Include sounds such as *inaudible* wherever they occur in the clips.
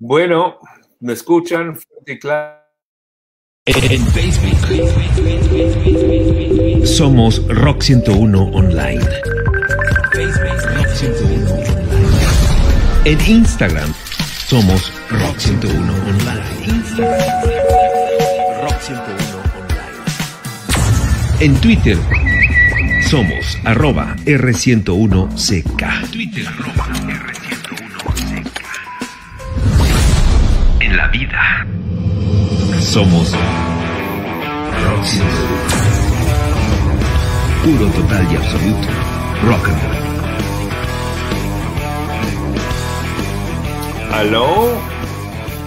Bueno, ¿me escuchan? En Facebook somos Rock 101 Online. Rock 101 Online. En Instagram somos Rock 101 Online. Rock 101 Online. En Twitter somos arroba R101CK. Twitter arroba R101CK. En la vida somos Rock 101. Puro, total y absoluto. Rock and roll. ¿Aló?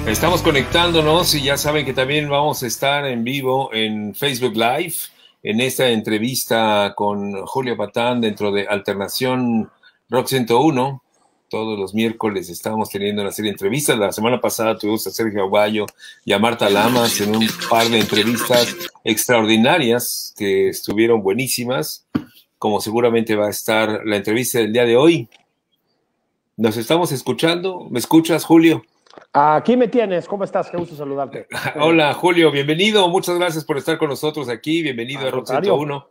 Estamos conectándonos y ya saben que también vamos a estar en vivo en Facebook Live en esta entrevista con Julio Patán dentro de Alternación Rock 101. Todos los miércoles estamos teniendo una serie de entrevistas. La semana pasada tuvimos a Sergio Aguayo y a Marta Lamas en un par de entrevistas extraordinarias que estuvieron buenísimas, como seguramente va a estar la entrevista del día de hoy. ¿Nos estamos escuchando? ¿Me escuchas, Julio? Aquí me tienes, ¿cómo estás? Qué gusto saludarte. *laughs* Hola, Julio, bienvenido. Muchas gracias por estar con nosotros aquí. Bienvenido Al a Rock contrario. 101.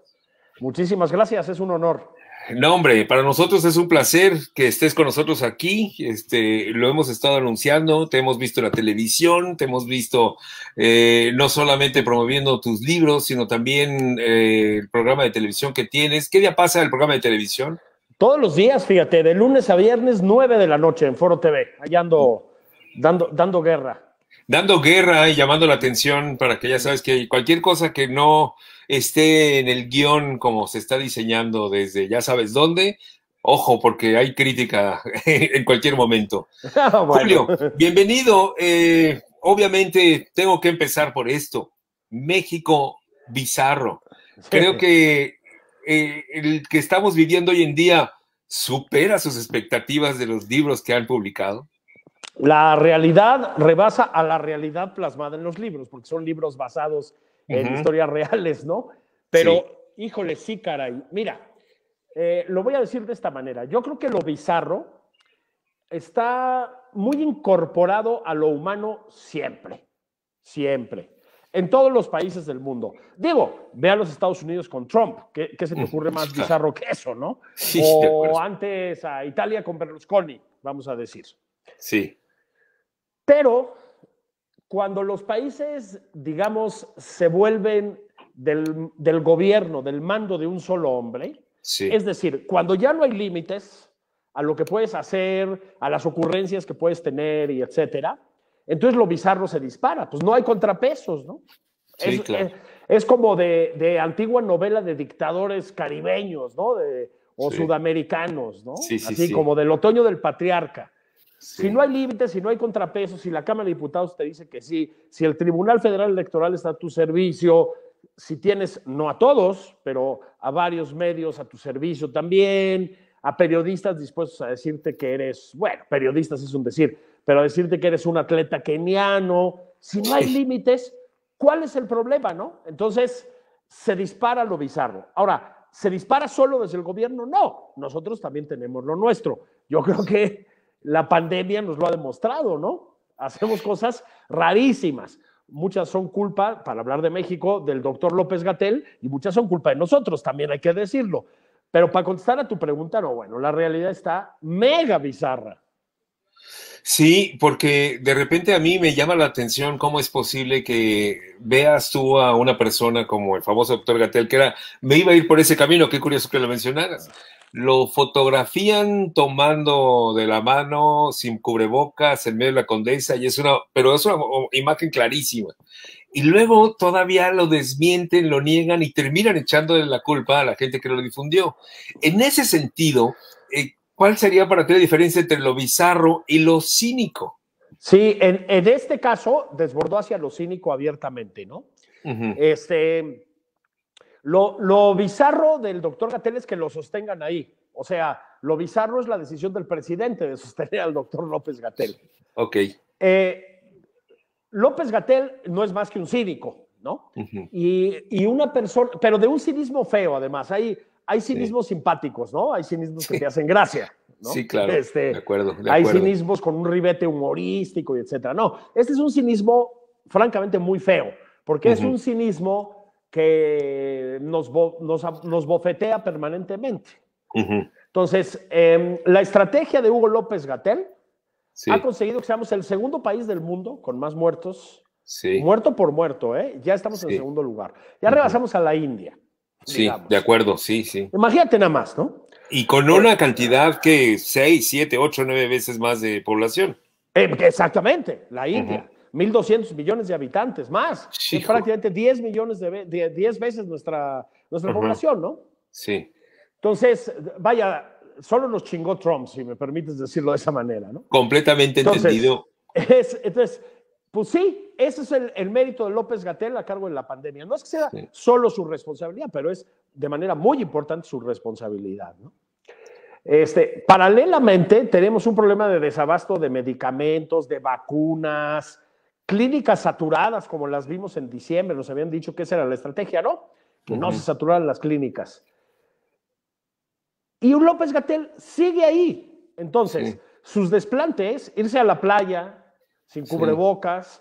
Muchísimas gracias, es un honor. No, hombre, para nosotros es un placer que estés con nosotros aquí. Este, lo hemos estado anunciando, te hemos visto en la televisión, te hemos visto eh, no solamente promoviendo tus libros, sino también eh, el programa de televisión que tienes. ¿Qué día pasa el programa de televisión? Todos los días, fíjate, de lunes a viernes, 9 de la noche en Foro TV. Allá ando dando, dando guerra. Dando guerra y llamando la atención para que ya sabes que cualquier cosa que no esté en el guion como se está diseñando desde ya sabes dónde, ojo, porque hay crítica *laughs* en cualquier momento. *laughs* Bueno. Julio, bienvenido. Eh, obviamente tengo que empezar por esto. México bizarro. Creo que eh, el que estamos viviendo hoy en día supera sus expectativas de los libros que han publicado. La realidad rebasa a la realidad plasmada en los libros, porque son libros basados en historias reales, ¿no? Pero, híjole, sí, caray. Mira, eh, lo voy a decir de esta manera. Yo creo que lo bizarro está muy incorporado a lo humano siempre, siempre, en todos los países del mundo. Digo, ve a los Estados Unidos con Trump, ¿qué, qué se te ocurre más *laughs* bizarro que eso, no? Sí, o antes a Italia con Berlusconi, vamos a decir. Sí. Pero cuando los países, digamos, se vuelven del, del gobierno, del mando de un solo hombre, Sí. es decir, cuando ya no hay límites a lo que puedes hacer, a las ocurrencias que puedes tener y etcétera, entonces lo bizarro se dispara, pues no hay contrapesos, ¿no? Sí, es, claro. es- es como de, de antigua novela de dictadores caribeños, ¿no? De- o Sí. sudamericanos, ¿no? Sí, sí, Así sí. como del otoño del patriarca. Sí. Si no hay límites, si no hay contrapesos, si la Cámara de Diputados te dice que sí, si el Tribunal Federal Electoral está a tu servicio, si tienes, no a todos, pero a varios medios a tu servicio también, a periodistas dispuestos a decirte que eres, bueno, periodistas es un decir, pero a decirte que eres un atleta keniano, si no hay Sí. límites, ¿cuál es el problema, no? Entonces, se dispara lo bizarro. Ahora, ¿se dispara solo desde el gobierno? No, nosotros también tenemos lo nuestro. Yo creo que la pandemia nos lo ha demostrado, ¿no? Hacemos cosas rarísimas. Muchas son culpa, para hablar de México, del doctor López Gatel y muchas son culpa de nosotros, también hay que decirlo. Pero para contestar a tu pregunta, no, bueno, la realidad está mega bizarra. Sí, porque de repente a mí me llama la atención cómo es posible que veas tú a una persona como el famoso doctor Gatel, que era, me iba a ir por ese camino, qué curioso que lo mencionaras. Lo fotografían tomando de la mano, sin cubrebocas, en medio de la condesa, y es una, pero es una imagen clarísima. Y luego todavía lo desmienten, lo niegan y terminan echándole la culpa a la gente que lo difundió. En ese sentido, eh, ¿cuál sería para ti la diferencia entre lo bizarro y lo cínico? Sí, en, en este caso desbordó hacia lo cínico abiertamente, ¿no? Este, lo, lo bizarro del doctor Gatel es que lo sostengan ahí. O sea, lo bizarro es la decisión del presidente de sostener al doctor López Gatel. Ok. Eh, López Gatel no es más que un cínico, ¿no? Y, y una persona, pero de un cinismo feo, además. Hay, hay cinismos simpáticos, ¿no? Hay cinismos que te hacen gracia. ¿no? Sí, claro. Este, de acuerdo. de hay acuerdo. cinismos con un ribete humorístico y etcétera. No, este es un cinismo francamente muy feo, porque es un cinismo que nos, bo- nos, nos bofetea permanentemente. Entonces, em, la estrategia de Hugo López Gatel Sí, ha conseguido que seamos el segundo país del mundo con más muertos, sí, muerto por muerto, ¿eh? Ya estamos en segundo lugar. Ya Ujú. rebasamos a la India. sí, digamos. de acuerdo, sí, sí. Imagínate nada más, ¿no? Y con una cantidad que 6, 7, 8, 9 veces más de población. Eh, exactamente, la India. 1.200 millones de habitantes más. Es Hijo. prácticamente 10 millones de, de 10 veces nuestra, nuestra población, ¿no? Sí, Entonces, vaya, solo nos chingó Trump, si me permites decirlo de esa manera, ¿no? completamente Entonces, entendido. Es- entonces, pues sí, ese es el, el mérito de López Gatel a cargo de la pandemia. No es que sea Sí. solo su responsabilidad, pero es de manera muy importante su responsabilidad. ¿no? Este, paralelamente, tenemos un problema de desabasto de medicamentos, de vacunas, clínicas saturadas, como las vimos en diciembre. Nos habían dicho que esa era la estrategia, ¿no? Que no se saturaran las clínicas. Y un López Gatel sigue ahí. Entonces, Sí. sus desplantes, irse a la playa sin cubrebocas,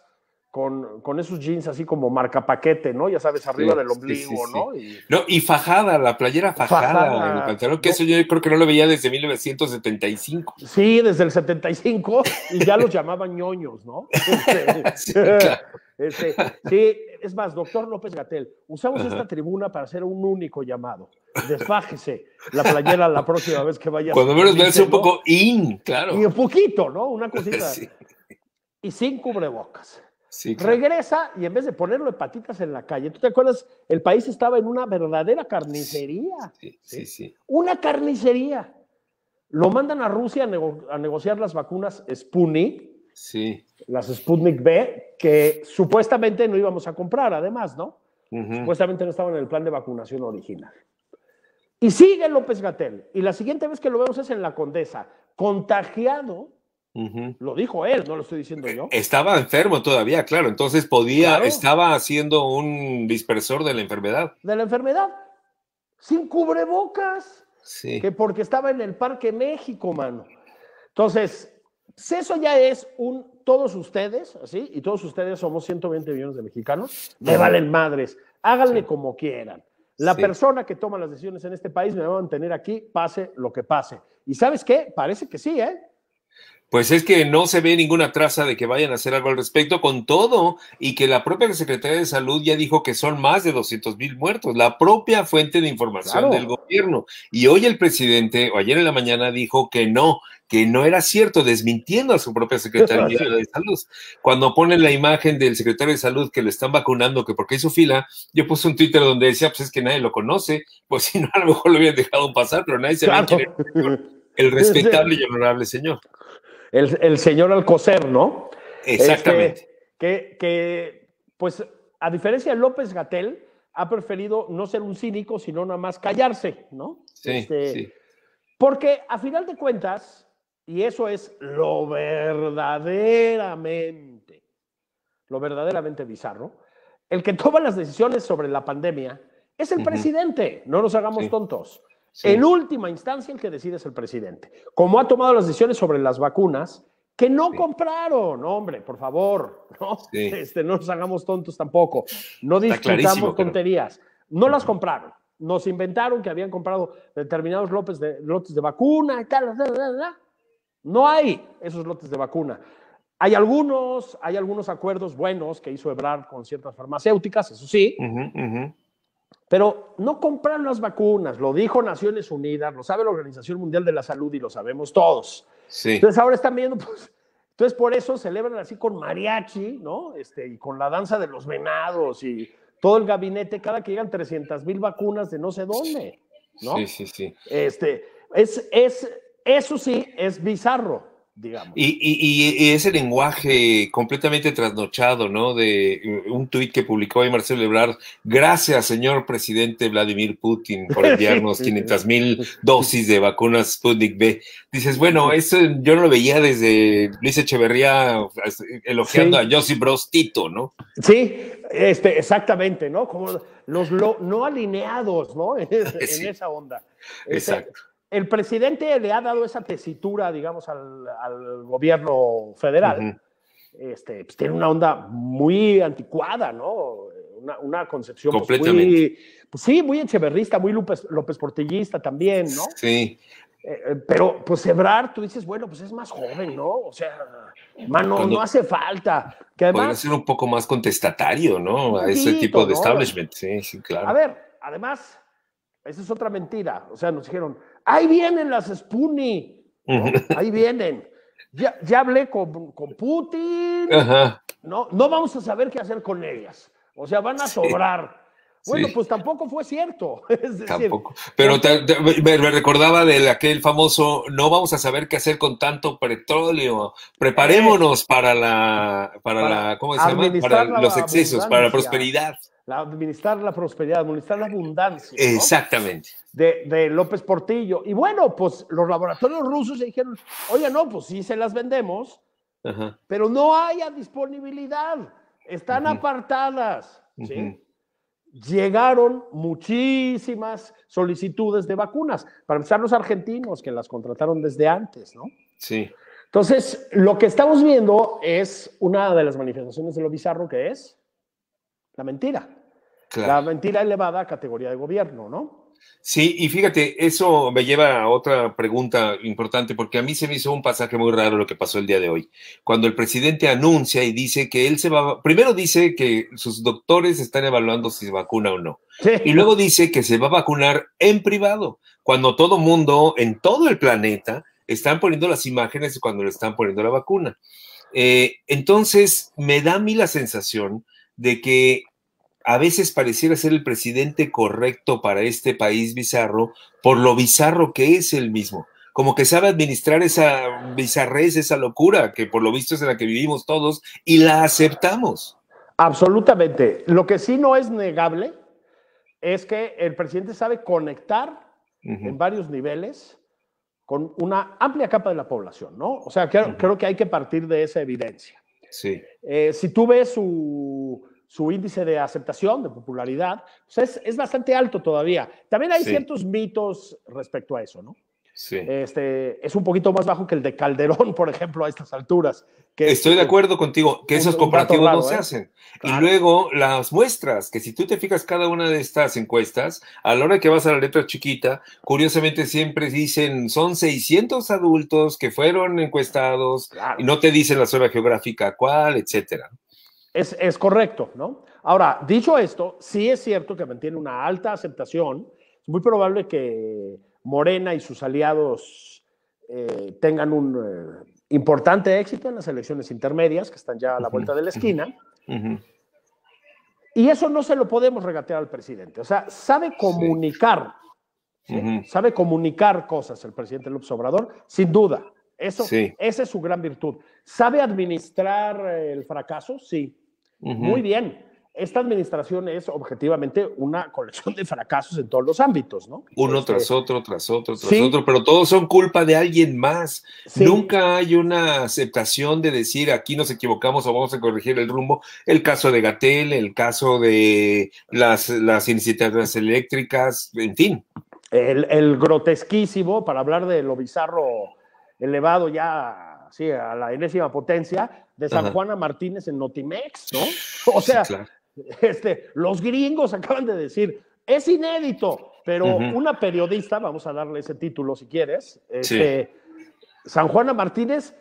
con, con esos jeans así como marca paquete, ¿no? Ya sabes, arriba Sí, del ombligo, sí, sí. ¿no? Y- No, y fajada, la playera fajada, Fajada. el pantalón, que eso yo creo que no lo veía desde 1975. sí, desde el 75, y ya los llamaban ñoños, ¿no? *laughs* Este, Sí, claro. este, sí, es más, doctor López Gatel, usamos Ajá. esta tribuna para hacer un único llamado. Desfájese la playera la próxima vez que vaya. Cuando menos me hace un poco in, claro. Y un poquito, ¿no? Una cosita. *laughs* Sí, Y sin cubrebocas. Sí, claro. Regresa y en vez de ponerlo de patitas en la calle, ¿tú te acuerdas? El país estaba en una verdadera carnicería. Sí, sí, sí. Una carnicería. Lo mandan a Rusia a, nego- a negociar las vacunas Sputnik, Sí. las Sputnik B, que supuestamente no íbamos a comprar, además, ¿no? Supuestamente no estaban en el plan de vacunación original. Y sigue López Gatel. Y la siguiente vez que lo vemos es en la Condesa, contagiado, Lo dijo él, no lo estoy diciendo yo. Estaba enfermo todavía, claro. Entonces podía, Claro. estaba haciendo un dispersor de la enfermedad. de la enfermedad, sin cubrebocas, Sí. que porque estaba en el Parque México, mano. Entonces, eso ya es un, todos ustedes, así, y todos ustedes somos 120 millones de mexicanos, me valen madres, háganle Sí. como quieran. La Sí. persona que toma las decisiones en este país me va a mantener aquí, pase lo que pase. ¿Y sabes qué? Parece que sí, ¿eh? Pues es que no se ve ninguna traza de que vayan a hacer algo al respecto con todo y que la propia Secretaría de Salud ya dijo que son más de 200 mil muertos, la propia fuente de información Claro. del gobierno. Y hoy el presidente, o ayer en la mañana, dijo que no, que no era cierto, desmintiendo a su propia Secretaría *laughs* de Salud. Cuando ponen la imagen del secretario de Salud que lo están vacunando, que porque hizo fila, yo puse un Twitter donde decía, pues es que nadie lo conoce, pues *laughs* si no, a lo mejor lo hubieran dejado pasar, pero nadie se ve quién es el *laughs* respetable y honorable señor. El, el señor Alcocer, ¿no? Exactamente. Este, que, que, pues, a diferencia de López Gatel, ha preferido no ser un cínico, sino nada más callarse, ¿no? Sí, Este, sí. Porque a final de cuentas, y eso es lo verdaderamente, lo verdaderamente bizarro, el que toma las decisiones sobre la pandemia es el presidente, no nos hagamos Sí. tontos. Sí. En última instancia, el que decide es el presidente. Como ha tomado las decisiones sobre las vacunas, que no Sí. compraron, hombre, por favor, no, Sí. *laughs* este, no nos hagamos tontos tampoco. No discutamos no. tonterías. No las compraron. Nos inventaron que habían comprado determinados lotes de, lotes de vacuna y tal. No hay esos lotes de vacuna. Hay algunos, hay algunos acuerdos buenos que hizo Ebrard con ciertas farmacéuticas, eso sí. Pero no compraron las vacunas, lo dijo Naciones Unidas, lo sabe la Organización Mundial de la Salud y lo sabemos todos. Sí. Entonces ahora están viendo, pues, entonces por eso celebran así con mariachi, ¿no? Este, y con la danza de los venados y todo el gabinete, cada que llegan 300 mil vacunas de no sé dónde, ¿no? Sí, sí, sí. Este, es, es, eso sí, es bizarro, digamos. Y, y- y- ese lenguaje completamente trasnochado, ¿no? De eh, un tuit que publicó ahí Marcelo Ebrard. Gracias, señor presidente Vladimir Putin, por *laughs* enviarnos Sí. 500 mil dosis de vacunas Sputnik B. Dices, bueno, eso yo no lo veía desde Luis Echeverría elogiando Sí. a Josip Broz Tito, ¿no? Sí, este, exactamente, ¿no? Como los lo- no alineados, ¿no? *laughs* En, *laughs* Sí. esa onda. Este, Exacto. El presidente le ha dado esa tesitura, digamos, al, al gobierno federal. Este, pues, tiene una onda muy anticuada, ¿no? Una, una concepción pues, muy, pues, sí, muy echeverrista, muy López, López Portillista también, ¿no? Sí, Eh, eh, pero pues Ebrard, tú dices, bueno, pues es más joven, ¿no? O sea, mano, Cuando- no hace falta. Que podría además, ser un poco más contestatario, ¿no? A ese tipo de ¿no? establishment. Sí, sí, claro. a ver, además, esa es otra mentira. O sea, nos dijeron, ahí vienen las Spoonie, ahí vienen. Ya, ya hablé con, con Putin, Ajá. no, no vamos a saber qué hacer con ellas. O sea, van a Sí. sobrar. Bueno, Sí. pues tampoco fue cierto. *laughs* Es decir, Tampoco. Pero te- te- me, me recordaba de aquel famoso, no vamos a saber qué hacer con tanto petróleo. Preparémonos para la, para, Para la, ¿cómo se llama? Para los excesos, para la prosperidad. La- administrar la prosperidad, administrar la abundancia. ¿no? Exactamente. de, de López Portillo. Y bueno, pues los laboratorios rusos se dijeron, oye, no, pues sí se las vendemos, Ajá. pero no haya disponibilidad, están apartadas. ¿sí? Llegaron muchísimas solicitudes de vacunas, para empezar los argentinos que las contrataron desde antes, ¿no? Sí. Entonces, lo que estamos viendo es una de las manifestaciones de lo bizarro que es la mentira. La mentira elevada a categoría de gobierno, ¿no? Sí, y fíjate, eso me lleva a otra pregunta importante, porque a mí se me hizo un pasaje muy raro lo que pasó el día de hoy. Cuando el presidente anuncia y dice que él se va, primero dice que sus doctores están evaluando si se vacuna o no, Sí. y luego dice que se va a vacunar en privado, cuando todo mundo en todo el planeta están poniendo las imágenes cuando le están poniendo la vacuna. Eh, entonces, me da a mí la sensación de que a veces pareciera ser el presidente correcto para este país bizarro por lo bizarro que es él mismo. Como que sabe administrar esa bizarrez, esa locura que por lo visto es en la que vivimos todos y la aceptamos. Absolutamente. Lo que sí no es negable es que el presidente sabe conectar en varios niveles con una amplia capa de la población, ¿no? O sea, creo, creo que hay que partir de esa evidencia. Sí, Eh, si tú ves su, su índice de aceptación, de popularidad, pues es, es bastante alto todavía. También hay Sí. ciertos mitos respecto a eso, ¿no? sí. Este, es un poquito más bajo que el de Calderón, *laughs* por ejemplo, a estas alturas. que- Estoy de acuerdo contigo, que un- esos comparativos no se ¿eh? hacen. Claro. Y luego las muestras, que si tú te fijas cada una de estas encuestas, a la hora que vas a la letra chiquita, curiosamente siempre dicen, son 600 adultos que fueron encuestados Claro. y no te dicen la zona geográfica cuál, etcétera. Es, es correcto, ¿no? Ahora, dicho esto, sí es cierto que mantiene una alta aceptación. Es muy probable que Morena y sus aliados eh, tengan un eh, importante éxito en las elecciones intermedias, que están ya a la vuelta de la esquina. Y eso no se lo podemos regatear al presidente. O sea, sabe comunicar, sabe comunicar cosas el presidente López Obrador, sin duda. Eso, Sí. Esa es su gran virtud. ¿Sabe administrar eh, el fracaso? Sí. Muy bien. Esta administración es objetivamente una colección de fracasos en todos los ámbitos, ¿no? Uno Este, tras otro, tras otro, tras sí. otro, pero todos son culpa de alguien más. sí, Nunca hay una aceptación de decir aquí nos equivocamos o vamos a corregir el rumbo. El caso de Gatel, el caso de las, las iniciativas eléctricas, en fin. El, el grotesquísimo, para hablar de lo bizarro elevado ya sí, a la enésima potencia, de San Ajá. Juana Martínez en Notimex, ¿no? O sea, Sí, claro. *laughs* este, los gringos acaban de decir, es inédito, pero una periodista, vamos a darle ese título si quieres, este, San Juana Martínez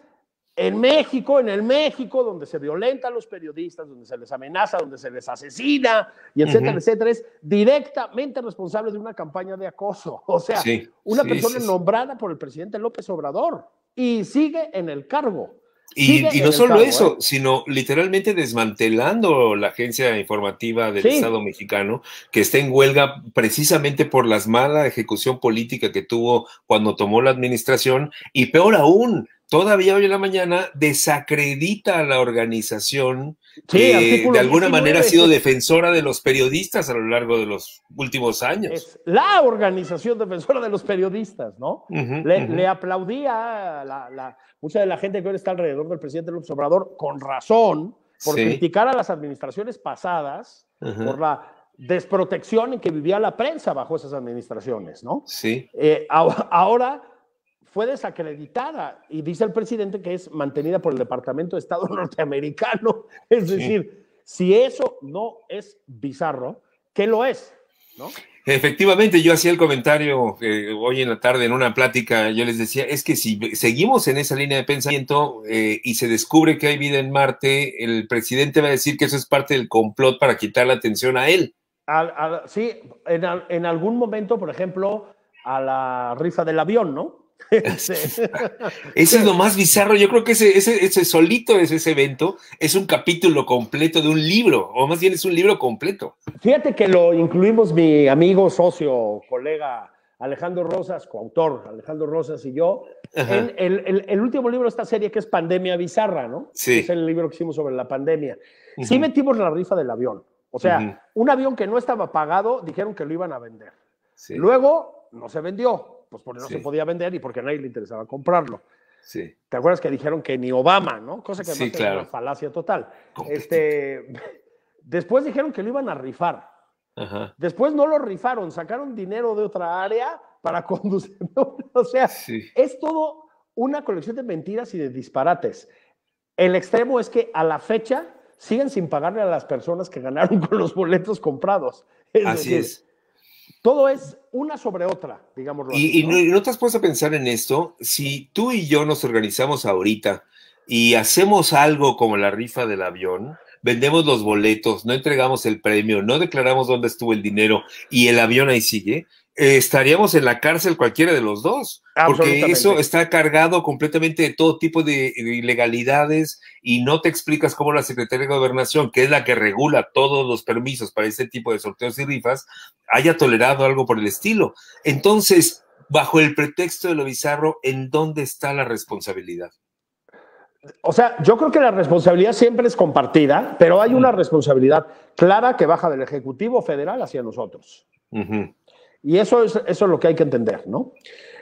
en México, en el México donde se violenta a los periodistas, donde se les amenaza, donde se les asesina, y etcétera, etcétera, es directamente responsable de una campaña de acoso. *laughs* O sea, Sí, una sí, persona sí, nombrada por el presidente López Obrador y sigue en el cargo. Y, no solo cargo, eso, ¿eh? sino literalmente desmantelando la agencia informativa del. Estado mexicano, que está en huelga precisamente por la mala ejecución política que tuvo cuando tomó la administración, y peor aún, todavía hoy en la mañana desacredita a la organización Sí, que de alguna 19. manera ha sido defensora de los periodistas a lo largo de los últimos años. Es la organización defensora de los periodistas, ¿no? Le, aplaudía la, la- mucha de la gente que hoy está alrededor del presidente López Obrador, con razón, por Sí. criticar a las administraciones pasadas, Ujú. por la desprotección en que vivía la prensa bajo esas administraciones, ¿no? Sí. Eh, ahora fue desacreditada y dice el presidente que es mantenida por el Departamento de Estado *laughs* norteamericano. Es Sí. decir, si eso no es bizarro, ¿qué lo es? ¿No? Efectivamente, yo hacía el comentario eh, hoy en la tarde en una plática, yo les decía, es que si seguimos en esa línea de pensamiento eh, y se descubre que hay vida en Marte, el presidente va a decir que eso es parte del complot para quitar la atención a él. Al- al- sí, en, en algún momento, por ejemplo, a la rifa del avión, ¿no? *laughs* *laughs* Ese es lo más bizarro. Yo creo que ese, ese, ese solito es ese evento, es un capítulo completo de un libro, o más bien es un libro completo. Fíjate que lo incluimos mi amigo, socio, colega Alejandro Rosas, coautor Alejandro Rosas y yo, Ajá. en el, el- el último libro de esta serie que es Pandemia Bizarra, ¿no? Sí. Es el libro que hicimos sobre la pandemia. Sí metimos la rifa del avión. O sea, un avión que no estaba pagado, dijeron que lo iban a vender. Sí, Luego no se vendió, pues porque no Sí. se podía vender y porque a nadie le interesaba comprarlo. sí. ¿Te acuerdas que dijeron que ni Obama, ¿no? Cosa que Sí, además claro. era una falacia total. Este, después dijeron que lo iban a rifar. Ajá. Después no lo rifaron, sacaron dinero de otra área para *laughs* conducir. o sea, Sí. es todo una colección de mentiras y de disparates. El extremo es que a la fecha siguen sin pagarle a las personas que ganaron *laughs* con los boletos comprados. Es Así decir, es. Todo es una sobre otra, digámoslo. Y, y no te has puesto a pensar en esto, si tú y yo nos organizamos ahorita y hacemos algo como la rifa del avión, vendemos los boletos, no entregamos el premio, no declaramos dónde estuvo el dinero y el avión ahí sigue, eh, estaríamos en la cárcel cualquiera de los dos, porque eso está cargado completamente de todo tipo de, de ilegalidades y no te explicas cómo la Secretaría de Gobernación, que es la que regula todos los permisos para este tipo de sorteos y rifas, haya tolerado algo por el estilo. Entonces, bajo el pretexto de lo bizarro, ¿en dónde está la responsabilidad? O sea, yo creo que la responsabilidad siempre es compartida, pero hay una responsabilidad clara que baja del Ejecutivo Federal hacia nosotros. Ujú, Y eso es, eso es lo que hay que entender, ¿no?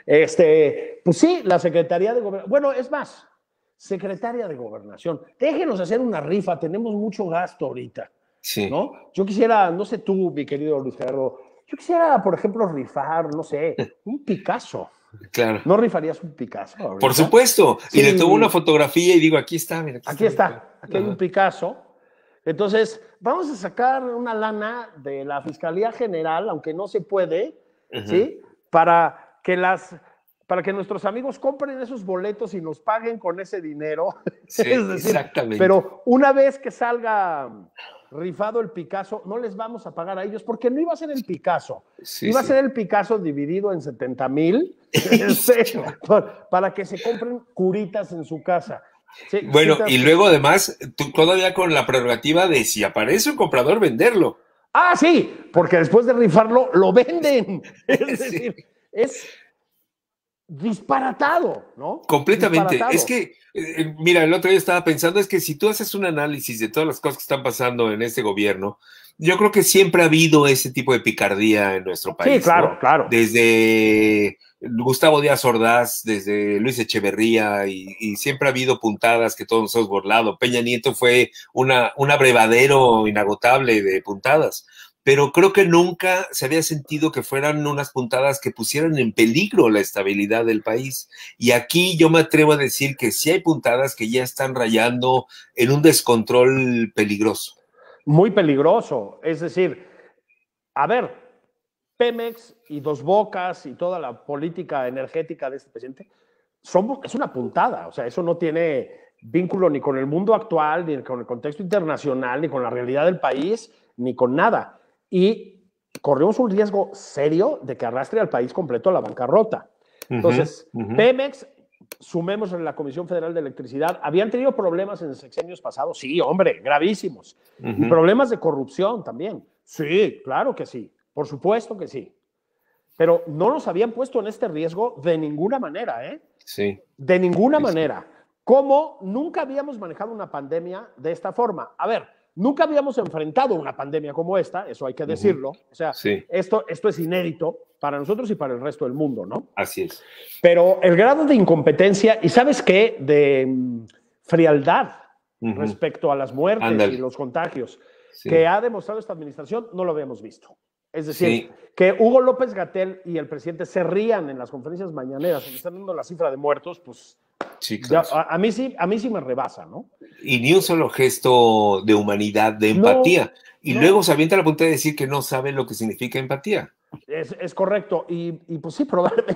Este, pues sí, la Secretaría de Gobernación. Bueno, es más, Secretaria de Gobernación, déjenos hacer una rifa, tenemos mucho gasto ahorita, Sí. ¿no? Yo quisiera, no sé tú, mi querido Luis Gerardo, yo quisiera, por ejemplo, rifar, no sé, *laughs* un Picasso. Claro. ¿No rifarías un Picasso? ahorita? Por supuesto. Y le tomo una fotografía y digo, aquí está, mira. Aquí está, aquí hay Ajá. un Picasso. Entonces, vamos a sacar una lana de la Fiscalía General, aunque no se puede. ¿sí? Para que las para que nuestros amigos compren esos boletos y nos paguen con ese dinero. *laughs* Sí, Es decir, exactamente. Pero una vez que salga rifado el Picasso, no les vamos a pagar a ellos porque no iba a ser el Picasso. Sí, iba a ser el Picasso dividido en 70 mil *laughs* *laughs* para que se compren curitas en su casa. Sí, Bueno, y luego además, tú todavía con la prerrogativa de si aparece un comprador, venderlo. Ah, sí, porque después de rifarlo, lo venden. *laughs* Es Sí. decir, es disparatado, ¿no? Completamente. Disparatado. Es que, eh, mira, el otro día estaba pensando, es que si tú haces un análisis de todas las cosas que están pasando en este gobierno, yo creo que siempre ha habido ese tipo de picardía en nuestro país. Sí, claro, ¿no? claro. Desde Gustavo Díaz Ordaz, desde Luis Echeverría, y, siempre ha habido puntadas que todos nos hemos burlado. Peña Nieto fue una, un abrevadero inagotable de puntadas. Pero creo que nunca se había sentido que fueran unas puntadas que pusieran en peligro la estabilidad del país. Y aquí yo me atrevo a decir que sí hay puntadas que ya están rayando en un descontrol peligroso. Muy peligroso. Es decir, a ver, Pemex y Dos Bocas y toda la política energética de este presidente son, es una puntada. O sea, eso no tiene vínculo ni con el mundo actual, ni con el contexto internacional, ni con la realidad del país, ni con nada. Y corremos un riesgo serio de que arrastre al país completo a la bancarrota. Entonces, ujú. Pemex, sumemos en la Comisión Federal de Electricidad, habían tenido problemas en sexenios pasados, sí, hombre, gravísimos. Y problemas de corrupción también. Sí, claro que sí, por supuesto que sí. Pero no nos habían puesto en este riesgo de ninguna manera, ¿eh? Sí. De ninguna Sí, manera. Como nunca habíamos manejado una pandemia de esta forma. A ver, nunca habíamos enfrentado una pandemia como esta, eso hay que decirlo. O sea, Sí. esto, esto es inédito para nosotros y para el resto del mundo, ¿no? Así es. Pero el grado de incompetencia y, ¿sabes qué? De mm, frialdad respecto a las muertes y los contagios. Sí. que ha demostrado esta administración, no lo habíamos visto. Es decir, Sí. que Hugo López Gatel y el presidente se rían en las conferencias mañaneras, donde están dando la cifra de muertos, pues Sí, ya, claro. a, a mí sí, a mí sí me rebasa, ¿no? Y ni un solo gesto de humanidad, de No, empatía. y no. luego se avienta la punta de decir que no sabe lo que significa empatía. Es, es correcto. Y, y, pues sí, *laughs*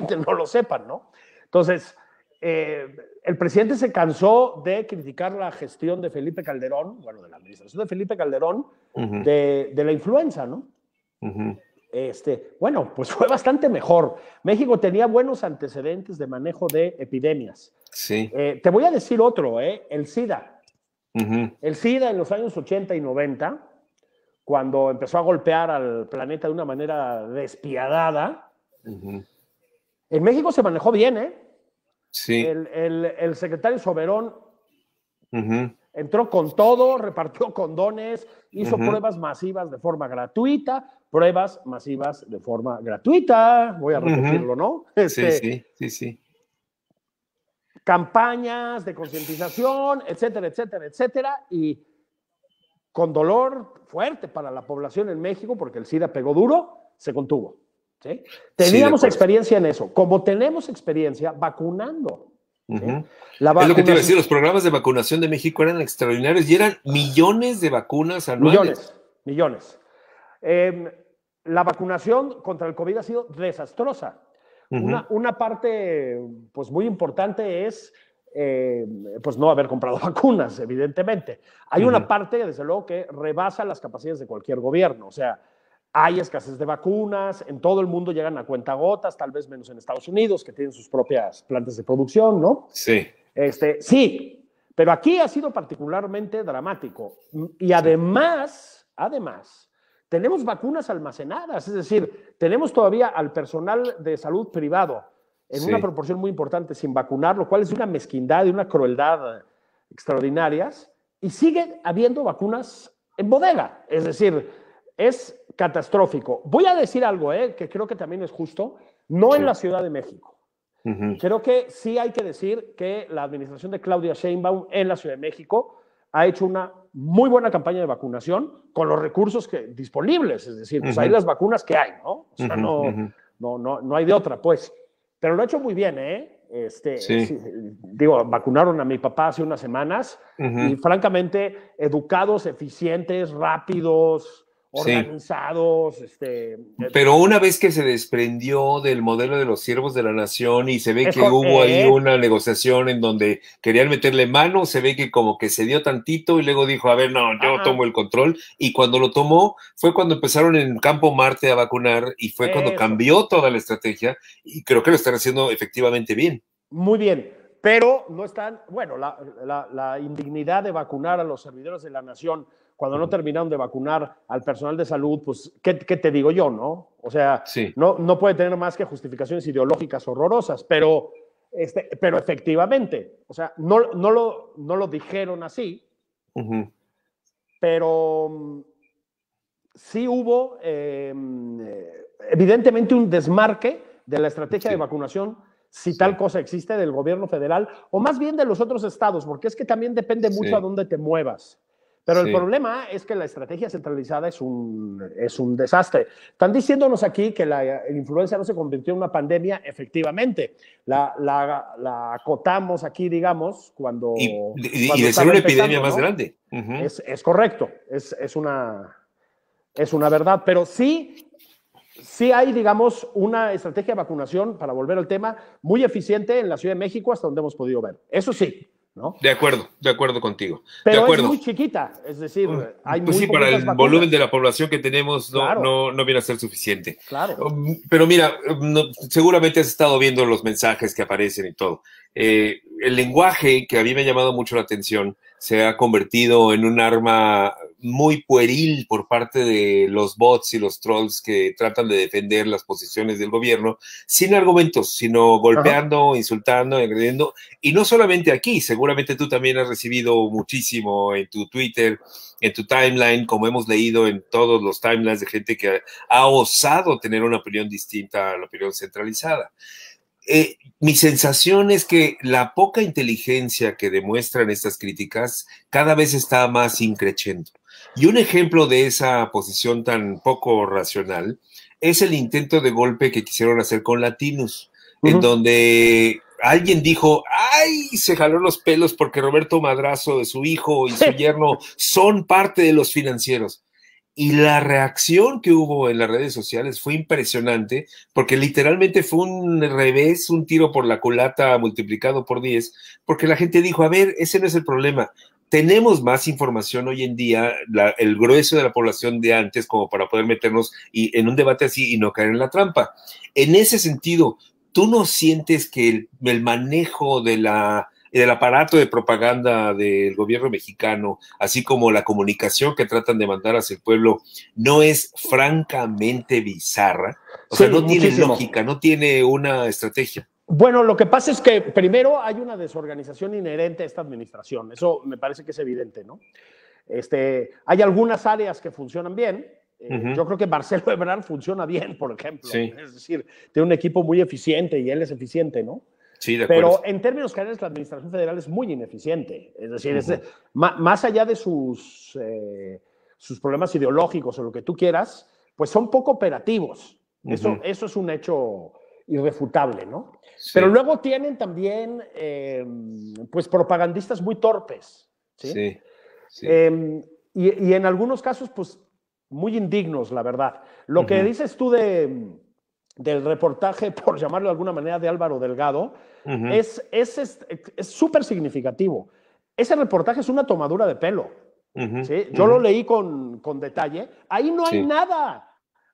probablemente no lo sepan, ¿no? Entonces, eh, el presidente se cansó de criticar la gestión de Felipe Calderón, bueno, de la administración de Felipe Calderón, de, de la influenza, ¿no? Este, bueno, pues *laughs* fue bastante mejor. México tenía buenos antecedentes de manejo de epidemias. Sí. Eh, te voy a decir otro, ¿eh? El SIDA. El SIDA en los años 80 y 90, cuando empezó a golpear al planeta de una manera despiadada, en México se manejó bien, ¿eh? Sí. El, el- el secretario Soberón entró con todo, repartió condones, hizo pruebas masivas de forma gratuita, pruebas masivas de forma gratuita, voy a repetirlo, ¿no? Sí, Este, sí, sí, sí. Campañas de concientización, etcétera, etcétera, etcétera, y con dolor fuerte para la población en México, porque el SIDA pegó duro, se contuvo. ¿sí? Teníamos experiencia en eso, como tenemos experiencia vacunando. Es lo que te iba a decir, los programas de vacunación de México eran extraordinarios y eran millones de vacunas anuales. Millones, millones. Eh, la vacunación contra el COVID ha sido desastrosa. Una, una parte pues, muy importante es eh, pues, no haber comprado *laughs* vacunas, evidentemente. Hay una parte, desde luego, que rebasa las capacidades de cualquier gobierno. O sea, hay escasez de vacunas, en todo el mundo llegan a cuentagotas, tal vez menos en Estados Unidos, que tienen sus propias plantas de producción, ¿no? Sí. Este, sí, pero aquí ha sido particularmente dramático. Y además, además, tenemos vacunas almacenadas, es decir, tenemos todavía al personal de salud privado en Sí. una proporción muy importante sin vacunar, lo cual es una mezquindad y una crueldad extraordinarias, y sigue habiendo vacunas en bodega, es decir, es catastrófico. Voy a decir algo, eh, que creo que también es justo, no en Sí. la Ciudad de México. Ujú, Creo que sí hay que decir que la administración de Claudia Sheinbaum en la Ciudad de México ha hecho una muy buena campaña de vacunación con los recursos que, disponibles, es decir, pues Ujú. hay las vacunas que hay, ¿no? O sea, ujú, no, ujú. no, no, no hay de otra, pues. Pero lo ha hecho muy bien, ¿eh? Este, Sí. sí, digo, vacunaron a mi papá hace unas semanas y francamente educados, eficientes, rápidos, Sí. organizados, este, Pero una vez que se desprendió del modelo de los siervos de la nación y se ve que hubo ahí eh. una negociación en donde querían meterle mano, se ve que como que se dio tantito y luego dijo, a ver, no, yo Ajá. tomo el control. Y cuando lo tomó fue cuando empezaron en Campo Marte a vacunar y fue cuando Eso. cambió toda la estrategia y creo que lo están haciendo efectivamente bien. Muy bien, pero no están, bueno, la, la- la indignidad de vacunar a los servidores de la nación cuando no terminaron de vacunar al personal de salud, pues, ¿qué, qué te digo yo, no? O sea, Sí. no, no puede tener más que justificaciones ideológicas horrorosas, pero, este, pero efectivamente, o sea, no, no, lo, no lo dijeron así, pero mm, sí hubo eh, evidentemente un desmarque de la estrategia Sí. de vacunación, si tal cosa existe, del gobierno federal, o más bien de los otros estados, porque es que también depende mucho Sí. a dónde te muevas. Pero Sí. el problema es que la estrategia centralizada es un, es un desastre. Están diciéndonos aquí que la influenza no se convirtió en una pandemia, efectivamente. La, la- la acotamos aquí, digamos, cuando... Y, y- y cuando de ser una epidemia más ¿no? grande. Ujú. Es, es correcto, es, es una, es una verdad, pero sí, sí hay, digamos, una estrategia de vacunación, para volver al tema, muy eficiente en la Ciudad de México hasta donde hemos podido ver. Eso sí, ¿no? De acuerdo, de acuerdo contigo. de Pero es acuerdo. muy chiquita, es decir, hay Pues muy sí, para el vacunas. volumen de la población que tenemos no, Claro. no, no viene a ser suficiente. Claro. Um, Pero mira, um, no- seguramente has estado viendo los mensajes que aparecen y todo. Eh, el lenguaje que a mí me ha llamado mucho la atención se ha convertido en un arma muy pueril por parte de los bots y los trolls que tratan de defender las posiciones del gobierno sin argumentos, sino golpeando, insultando, agrediendo. Y no solamente aquí, seguramente tú también has recibido muchísimo en tu Twitter, en tu timeline, como hemos leído en todos los timelines de gente que ha osado tener una opinión distinta a la opinión centralizada. eh, mi sensación es que la poca inteligencia que demuestran estas críticas cada vez está más increciendo. Y un ejemplo de esa posición tan poco racional es el intento de golpe que quisieron hacer con Latinos, en donde alguien dijo, ay, se jaló los pelos porque Roberto Madrazo, su hijo y su *laughs* yerno son parte de los financieros. Y la reacción que hubo en las redes sociales fue impresionante, porque literalmente fue un revés, un tiro por la culata multiplicado por 10, porque la gente dijo, a ver, ese no es el problema. Tenemos más información hoy en día, el grueso de la población de antes, como para poder meternos y, en un debate así y no caer en la trampa. En ese sentido, ¿tú no sientes que el manejo de la del aparato de propaganda del gobierno mexicano, así como la comunicación que tratan de mandar hacia el pueblo, no es francamente bizarra. O sea, no tiene lógica, no tiene una estrategia. Bueno, lo que pasa es que primero hay una desorganización inherente a esta administración. Eso me parece que es evidente, ¿no? Este, hay algunas áreas que funcionan bien. Eh, yo creo que Marcelo *laughs* Ebrard funciona bien, por ejemplo. Es decir, tiene un equipo muy eficiente y él es eficiente, ¿no? Pero en términos generales, la administración federal es muy ineficiente. Es decir, más, allá de sus, eh, sus problemas ideológicos o lo que tú quieras, pues son poco operativos. eso, eso es un hecho irrefutable, ¿no? Pero luego tienen también, eh, pues, propagandistas muy torpes, ¿sí? Em, y, y, en algunos casos, pues, muy indignos, la verdad. Lo que dices tú de, del reportaje, *laughs* por llamarlo de alguna manera, de Álvaro Delgado, es súper es, significativo. Ese reportaje es una tomadura de pelo. ¿sí? Yo lo leí con, con, detalle. Ahí no hay nada.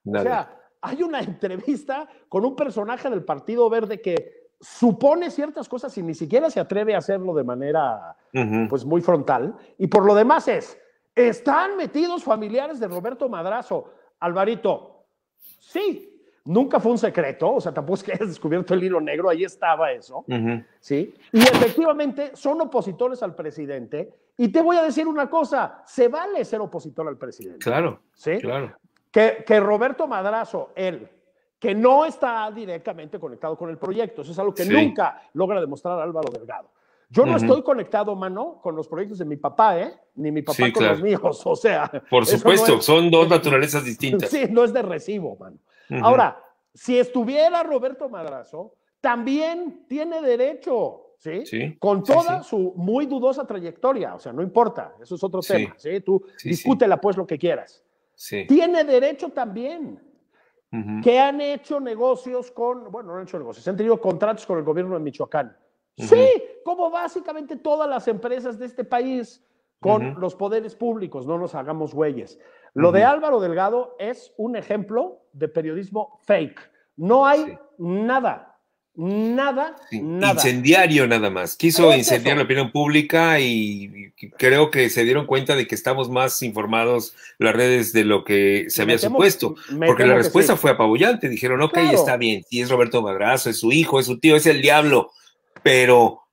O sea, hay una entrevista con un personaje del Partido Verde que supone ciertas cosas y ni siquiera se atreve a hacerlo de manera pues muy frontal. Y por lo demás es, están metidos familiares de Roberto Madrazo. Alvarito, sí, Nunca fue un secreto, o sea, tampoco es que hayas descubierto el hilo negro, ahí estaba eso, ¿sí? Y efectivamente son opositores al presidente. Y te voy a decir una cosa, se vale ser opositor al presidente. Claro, ¿sí? Claro. Que, que Roberto Madrazo, él, que no está directamente conectado con el proyecto, eso es algo que nunca logra demostrar Álvaro Delgado. Yo no estoy conectado, mano, con los proyectos de mi papá, ¿eh? Ni mi papá con los míos, o sea. Por supuesto, son dos naturalezas distintas. Sí, no es de recibo, mano. Ahora, si estuviera Roberto Madrazo, también tiene derecho, ¿sí? Con toda su muy dudosa trayectoria, o sea, no importa, eso es otro tema, ¿sí? Tú discútela pues lo que quieras. Tiene derecho también. Que han hecho negocios con, bueno, no han hecho negocios, han tenido contratos con el gobierno de Michoacán. Sí, como básicamente todas las empresas de este país con los poderes públicos, no nos hagamos güeyes. Lo de Álvaro Delgado es un ejemplo de periodismo fake. No hay nada, nada, nada. Incendiario nada más. Quiso incendiar la opinión pública y creo que se dieron cuenta de que estamos más informados las redes de lo que se había supuesto. Porque la respuesta fue apabullante. Dijeron, ok, está bien, sí es Roberto Madrazo, es su hijo, es su tío, es el diablo. Pero,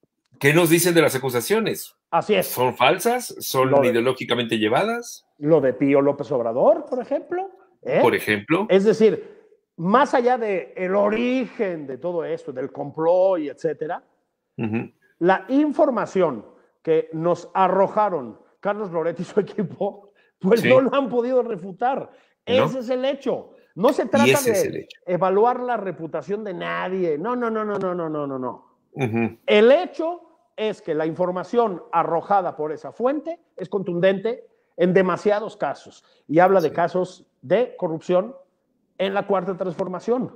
¿qué nos dicen de las acusaciones? Así es. ¿Son falsas? ¿Son ideológicamente llevadas? Lo de Pío López Obrador, por ejemplo. ¿eh? Por ejemplo. Es decir, más allá del el origen de todo esto, del complot y etcétera, la información que nos arrojaron Carlos Loretti y su *laughs* equipo, pues no lo han podido refutar. Ese es el hecho. No se trata de evaluar la reputación de nadie. No, no, no, no, no, no, no, no, no. El hecho es que la información arrojada por esa fuente es contundente en demasiados casos y habla de casos de corrupción en la cuarta transformación.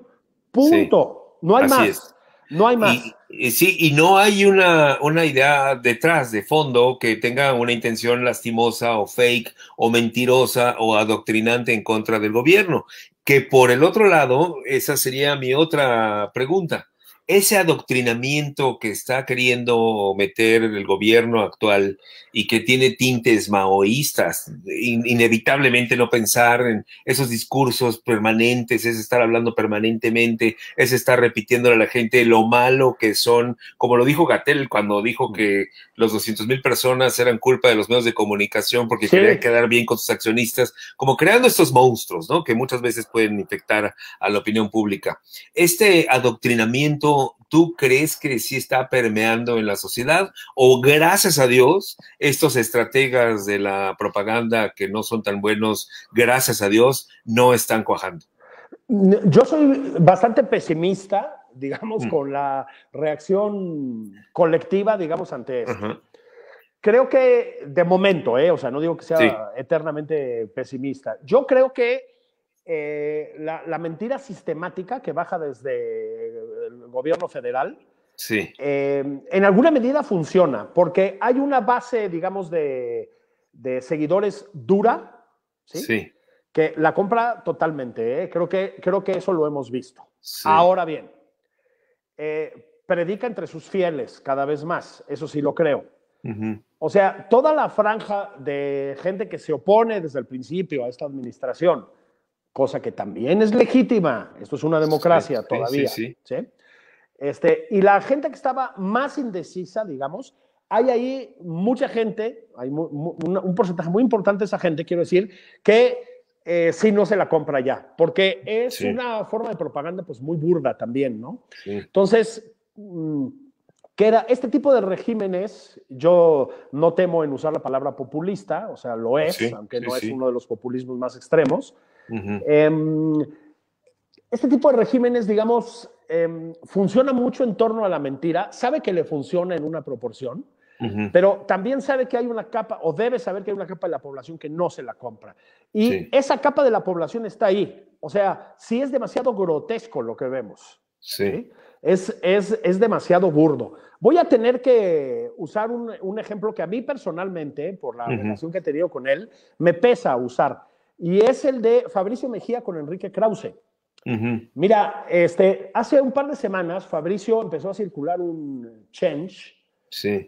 Punto. No hay más. No hay más. Y, sí, y no hay una, una idea detrás, de fondo, que tenga una intención lastimosa o fake o mentirosa o adoctrinante en contra del gobierno. Que por el otro lado, esa sería mi otra pregunta ese adoctrinamiento que está queriendo meter el gobierno actual y que tiene tintes maoístas, inevitablemente no pensar en esos discursos permanentes, es estar hablando permanentemente, es estar repitiéndole a la gente lo malo que son, como lo dijo Gatel cuando dijo que los 200 mil personas eran culpa de los medios de comunicación porque querían quedar bien con sus accionistas, como creando estos monstruos, ¿no? Que muchas veces pueden infectar a la opinión pública. Este adoctrinamiento ¿Esto tú crees que sí está permeando en la sociedad? ¿O gracias a Dios, estos estrategas de la propaganda que no son tan buenos, gracias a Dios, no están cuajando? Yo soy bastante pesimista, digamos, mm. con la reacción colectiva, digamos, ante esto. Creo que de momento, ¿eh? o sea, no digo que sea eternamente pesimista. Yo creo que eh, la, mentira sistemática que baja desde gobierno federal, sí. Eh, en alguna medida funciona, porque hay una base, digamos, de, seguidores dura, ¿sí? que la compra totalmente. ¿eh? Creo, que, creo que eso lo hemos visto. Ahora bien, predica entre sus fieles cada vez más, eso sí lo creo. O sea, toda la franja de gente que se opone desde el principio a esta administración, cosa que también es legítima. Esto es una democracia todavía. Sí, Este, y la gente que estaba más indecisa, digamos, hay ahí mucha gente, hay un, porcentaje muy importante de esa gente, quiero decir, que eh, sí no se la compra ya, porque es una forma de propaganda pues muy burda también, ¿no? Entonces, mm, queda este tipo de regímenes, yo no temo en usar la palabra populista, o sea, lo es, aunque no es uno de los populismos más extremos, Em, este tipo de regímenes, digamos, em, funciona mucho en torno a la mentira, sabe que le funciona en una proporción, pero también sabe que hay una capa, o debe saber que hay una capa de la población que no se la compra. Y esa capa de la población está ahí. O sea, sí es demasiado grotesco lo que vemos. Sí. Es, es, es, demasiado burdo. Voy a tener que usar un, un ejemplo que a mí personalmente, por la relación que he tenido con él, me pesa usar y es el de Fabricio Mejía con Enrique Krause. Mira, este, hace un par de semanas Fabricio empezó a circular un change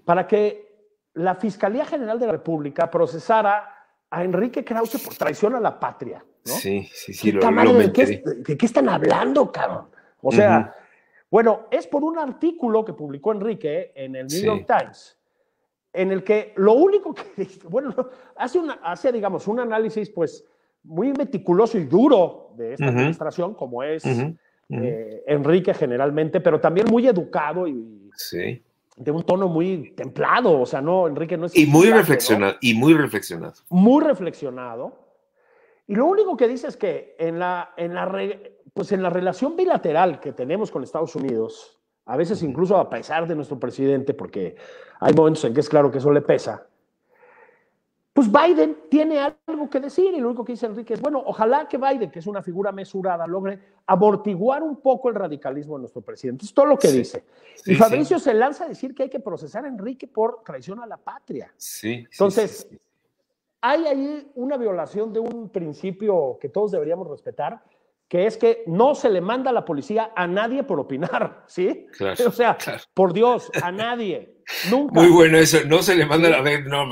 para que la Fiscalía General de la República procesara a Enrique Krause por traición a la patria. Sí, sí, sí. Lo, ¿de, qué, están hablando, cabrón? O sea, bueno, es por un artículo que publicó Enrique en el New York Times, en el que lo único que, *laughs* bueno, hace, una, hace digamos, un análisis, pues, muy meticuloso y duro de esta administración, como es eh, Enrique generalmente, pero también muy educado y de un tono muy templado. O sea, no, Enrique no es. Y muy reflexionado. Y muy reflexionado. Muy reflexionado. Y lo único que dice es que en la, en la, pues en la relación bilateral que tenemos con Estados Unidos, a veces incluso a pesar de nuestro presidente, porque hay momentos en que es claro que eso le pesa, pues Biden tiene algo que decir y lo único que dice Enrique es, bueno, ojalá que Biden, que es una figura mesurada, logre amortiguar un poco el radicalismo de nuestro presidente. Es todo lo que dice. y Fabricio se lanza a decir que hay que procesar a Enrique por traición a la patria. Sí. Entonces, hay ahí una violación de un principio que todos deberíamos respetar, que es que no se le manda a la policía a nadie por opinar, *laughs* ¿sí? Claro, o sea, por Dios, a nadie. *laughs* Nunca. Muy bueno eso, no se le manda a ver, no,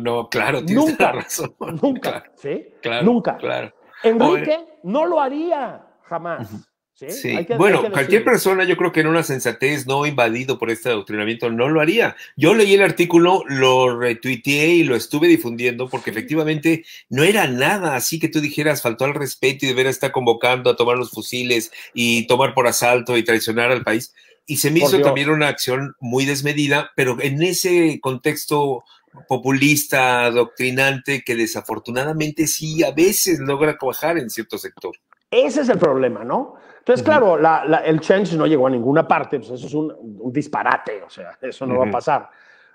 no, claro, tienes nunca, razón. Nunca, *laughs* ¿sí? Claro, nunca. Claro. Enrique no lo haría jamás. Sí, bueno, cualquier persona yo creo que en una sensatez no invadido por este adoctrinamiento no lo haría. Yo leí el artículo, lo retuiteé y lo estuve difundiendo porque efectivamente no era nada así que tú dijeras faltó al respeto y debería estar convocando a tomar los fusiles y tomar por asalto y traicionar al país. Y se me hizo también una acción muy desmedida, pero en ese contexto populista, adoctrinante, que desafortunadamente sí a veces logra cuajar en cierto sector. Ese es el problema, ¿no? Entonces, claro, el change no llegó a ninguna parte, pues eso es un, disparate, o sea, *laughs* eso no va a pasar.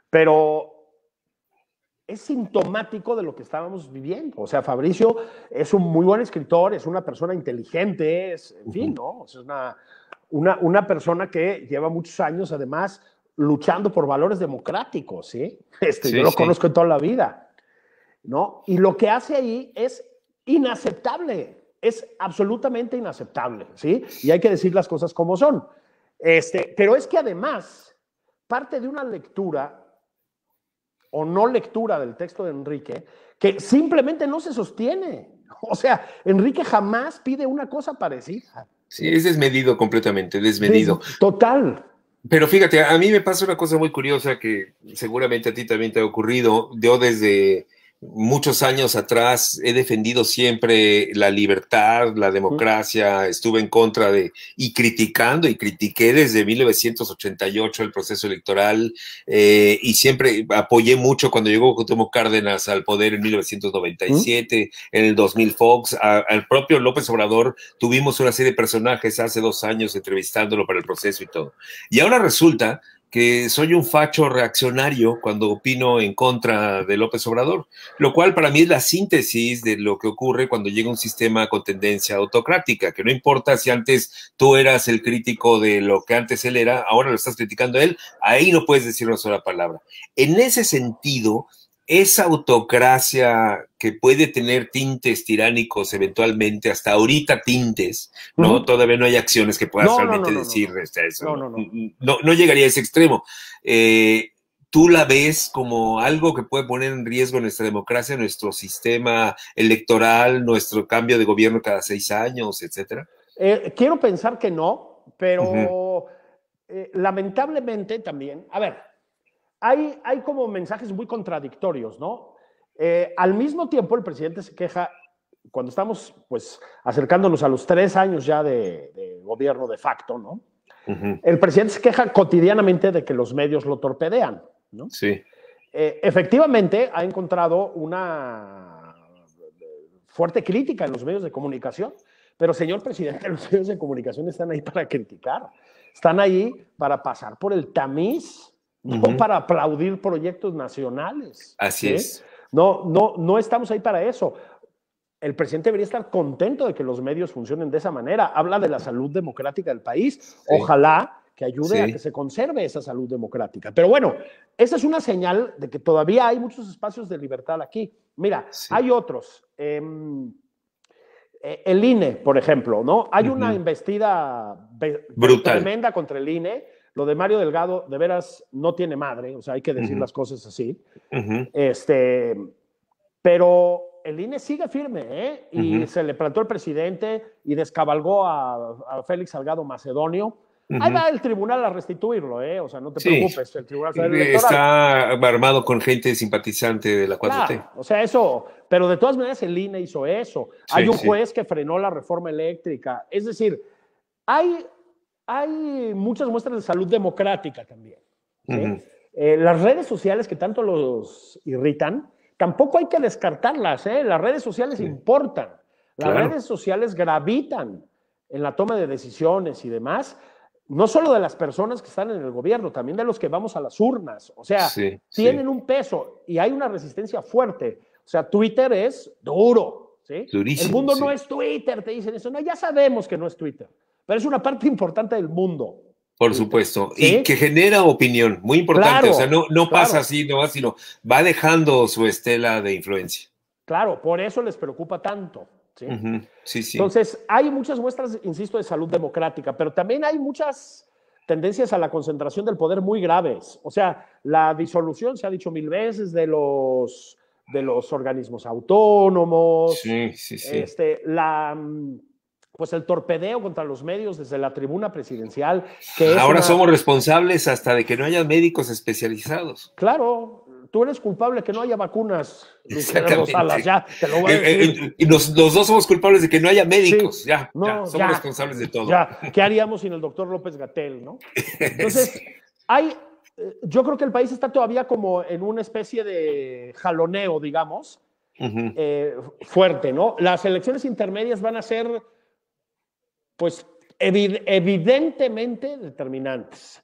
Pero es sintomático de lo que estábamos viviendo. O sea, Fabricio es un muy buen escritor, es una persona inteligente, es, en fin, ¿no? Es una, una, una, persona que lleva muchos años, además, luchando por valores democráticos, ¿sí? Este, yo lo conozco en toda la vida, ¿no? Y lo que hace ahí es inaceptable es absolutamente inaceptable, ¿sí? Y hay que decir las cosas como son. Este, pero es que además, parte de una lectura o no lectura del texto de Enrique, que simplemente no se sostiene. O sea, Enrique jamás pide una cosa parecida. Sí, es desmedido completamente, desmedido. total. Pero fíjate, a mí me pasa una cosa muy curiosa que seguramente a ti también te ha ocurrido. Yo desde muchos años atrás he defendido siempre la libertad, la democracia, estuve en contra de y criticando y critiqué desde 1988 el proceso electoral eh, y siempre apoyé mucho cuando llegó Cuauhtémoc Cárdenas al poder en 1997, en el 2000 Fox, al propio López Obrador tuvimos una serie de personajes hace dos años entrevistándolo para el proceso y todo. Y ahora resulta que soy un facho reaccionario cuando opino en contra de López Obrador, lo cual para mí es la síntesis de lo que ocurre cuando llega un sistema con tendencia autocrática, que no importa si antes tú eras el crítico de lo que antes él era, ahora lo estás criticando a él, ahí no puedes decir una sola palabra. En ese sentido, esa autocracia que puede tener tintes tiránicos eventualmente, hasta ahorita tintes, ¿no? Todavía no hay acciones que puedas realmente decir este, eso. No, no, llegaría a ese extremo. Eh, ¿Tú la ves como algo que puede poner en riesgo nuestra democracia, nuestro sistema electoral, nuestro cambio de gobierno cada seis años, etcétera? Eh, quiero pensar que no, pero eh, lamentablemente también, a ver, hay, hay como mensajes muy contradictorios, ¿no? Eh, al mismo tiempo, el presidente se queja, cuando estamos pues acercándonos a los tres años ya de, gobierno de facto, ¿no? El presidente se queja cotidianamente de que los medios lo torpedean, ¿no? Sí. Eh, efectivamente, ha encontrado una fuerte crítica en los medios de comunicación, pero señor presidente, *laughs* los medios de comunicación están ahí para criticar, están ahí para pasar por el tamiz no para aplaudir proyectos nacionales. Así es. No, no, no estamos ahí para eso. El presidente debería estar contento de que los medios funcionen de esa manera. Habla de la salud democrática del país. Ojalá que ayude a que se conserve esa salud democrática. Pero bueno, esa es una señal de que todavía hay muchos espacios de libertad aquí. Mira, hay otros. Em, eh, el INE, por ejemplo, ¿no? Hay una investida tremenda contra el INE lo de Mario Delgado, de veras, no tiene madre, o sea, hay que decir las cosas así. este, pero el INE sigue firme, ¿eh? Y se le plantó el presidente y descabalgó a, Félix Salgado Macedonio. Ahí va el tribunal a restituirlo, ¿eh? O sea, no te preocupes, el tribunal está armado con gente simpatizante de la 4T. o sea, eso, pero de todas maneras el INE hizo eso. Hay un juez que frenó la reforma eléctrica. Es decir, hay hay muchas muestras de salud democrática también. Eh, las redes sociales que tanto los irritan, tampoco hay que descartarlas. ¿eh? Las redes sociales importan. Las redes sociales gravitan en la toma de decisiones y demás, no solo de las personas que están en el gobierno, también de los que vamos a las urnas. O sea, tienen un peso y hay una resistencia fuerte. O sea, Twitter es duro. ¿sí? el mundo no es Twitter, te dicen eso. No, ya sabemos que no es Twitter pero es una parte importante del mundo. Por supuesto, y que genera opinión, muy importante, o sea, no, no pasa así no va, sino va dejando su estela de influencia. Claro, por eso les preocupa tanto. ¿sí? sí, sí. Entonces, hay muchas muestras, insisto, de salud democrática, pero también hay muchas tendencias a la concentración del poder muy graves. O sea, la disolución, se ha dicho mil veces, de los, de los organismos autónomos. Sí, sí, sí. Este, la mm, pues el torpedeo contra los medios desde la tribuna presidencial. Que Ahora somos responsables hasta de que no haya médicos especializados. Claro, tú eres culpable que no haya vacunas. ya, te lo voy a eh, eh, decir. Eh, y los, dos somos culpables de que no haya médicos, ya, somos responsables de todo. Ya, ¿qué haríamos sin el doctor López Gatel, no? Entonces, *laughs* hay, yo creo que el país está todavía como en una especie de jaloneo, digamos, fuerte, ¿no? Las elecciones intermedias van a ser pues evidentemente determinantes.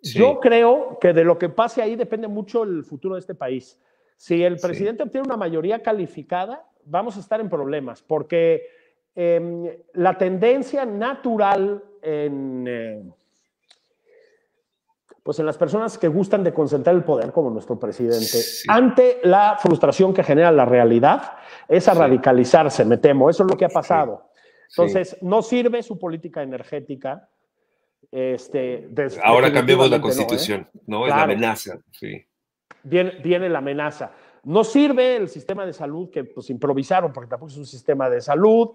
Yo creo que de lo que pase ahí depende mucho el futuro de este país. Si el presidente obtiene una mayoría calificada, vamos a estar en problemas, porque em, la tendencia natural en, eh, pues en las personas que gustan de concentrar el poder, como nuestro presidente, ante la frustración que genera la realidad, es a radicalizarse, me temo. Eso es lo que ha pasado. Entonces, no sirve su política energética. Este, Ahora cambiamos la constitución, ¿no? Es la amenaza, sí. Viene, viene, la amenaza. No sirve el sistema de salud que pues improvisaron, porque tampoco es un sistema de salud.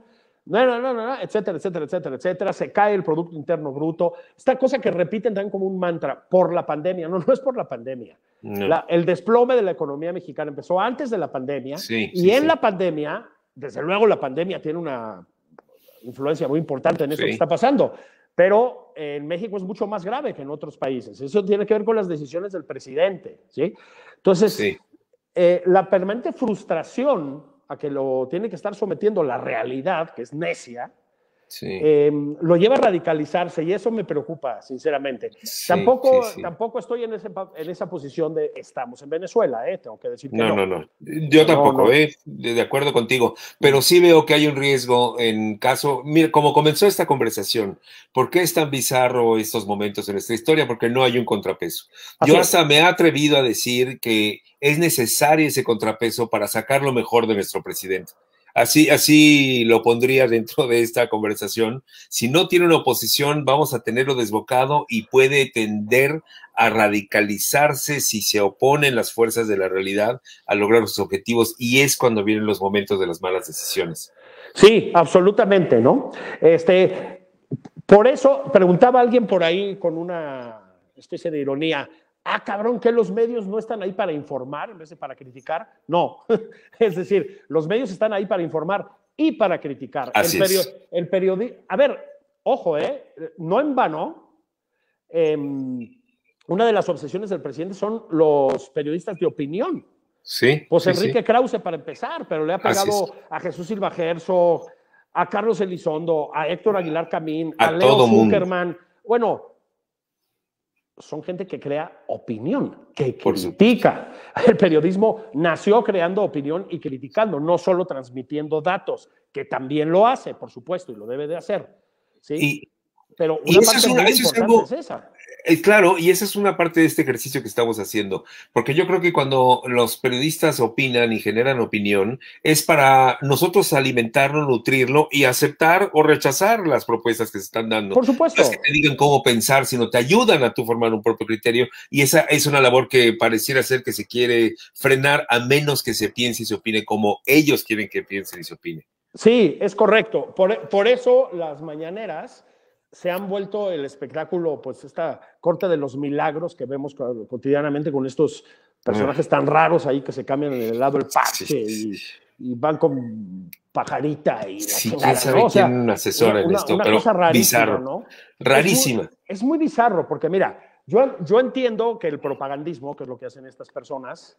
no, no, no, no, etcétera, etcétera, etcétera, etcétera, se cae el Producto Interno Bruto, esta cosa que repiten también como un mantra, por la pandemia, no, no es por la pandemia. No. La- el desplome de la economía mexicana empezó antes de la pandemia Sí, y sí, en sí. la pandemia, desde luego la pandemia tiene una influencia muy importante en eso Sí. que está pasando, pero en México es mucho más grave que en otros países. Eso tiene que ver con las decisiones del presidente, ¿sí? Entonces, Sí. eh, la permanente frustración a que lo tiene que estar sometiendo la realidad, que es necia, Sí. eh, lo lleva a radicalizarse y eso me preocupa, sinceramente. Sí, tampoco, sí, tampoco estoy en, ese en esa posición de estamos en Venezuela, eh, tengo que decir que No, no. no, no. Yo tampoco, no. ¿eh? De acuerdo contigo. Pero sí veo que hay un riesgo en caso. Mira, como comenzó esta conversación, ¿por qué es tan bizarro estos momentos en nuestra historia? Porque no hay un contrapeso. Así Yo es. hasta me he atrevido a decir que es necesario ese contrapeso para sacar lo mejor de nuestro presidente. Así, así lo pondría *laughs* dentro de esta conversación. Si no tiene una oposición, vamos a tenerlo desbocado y puede tender a radicalizarse si se oponen las fuerzas de la realidad a lograr sus objetivos y es cuando vienen los momentos de las malas decisiones. Sí, absolutamente, ¿no? Este, por eso preguntaba alguien por ahí con una especie de ironía, ah, cabrón, que los medios no están ahí para informar en vez de para criticar. No, *laughs* es decir, los medios están ahí para informar y para criticar. Así el, es. el periodi- a ver, ojo, ¿eh? No en vano, em, una de las obsesiones del presidente son los periodistas de opinión. Sí. Pues sí, Enrique sí. Krause para empezar, pero le ha pegado a Jesús Silva Gerso, a Carlos Elizondo, a Héctor Aguilar Camín, a, A Leo mundo. Zuckerman. Bueno, son gente que crea opinión, que critica. *laughs* El periodismo nació creando opinión y criticando, no solo transmitiendo datos, que también lo hace, por supuesto, y lo debe de hacer. ¿sí? Y, pero y una parte es una- muy eso es importante algo- es esa. Eh, Claro, y esa es una parte de este ejercicio que estamos haciendo, porque yo creo que cuando los periodistas opinan y generan opinión, es para nosotros alimentarlo, nutrirlo y aceptar o rechazar las propuestas que se están dando. Por No supuesto. es que te digan cómo pensar, sino te ayudan a tú formar un propio criterio y esa es una labor que pareciera ser que se quiere frenar a menos que se piense y se opine como ellos quieren que piensen y se opine. Sí, es correcto. Por, por eso las mañaneras se han vuelto el espectáculo, pues esta corte de los milagros que vemos co- cotidianamente con estos personajes tan raros ahí que se cambian de lado el parche Sí. y, y van con pajarita y la Sí, chingada, quién sabe ¿no? O sea, quién asesora en una- esto, una pero cosa rarísima, bizarro, ¿no? rarísima. Es muy, es muy bizarro porque, mira, yo, yo entiendo que el propagandismo, que es lo que hacen estas personas,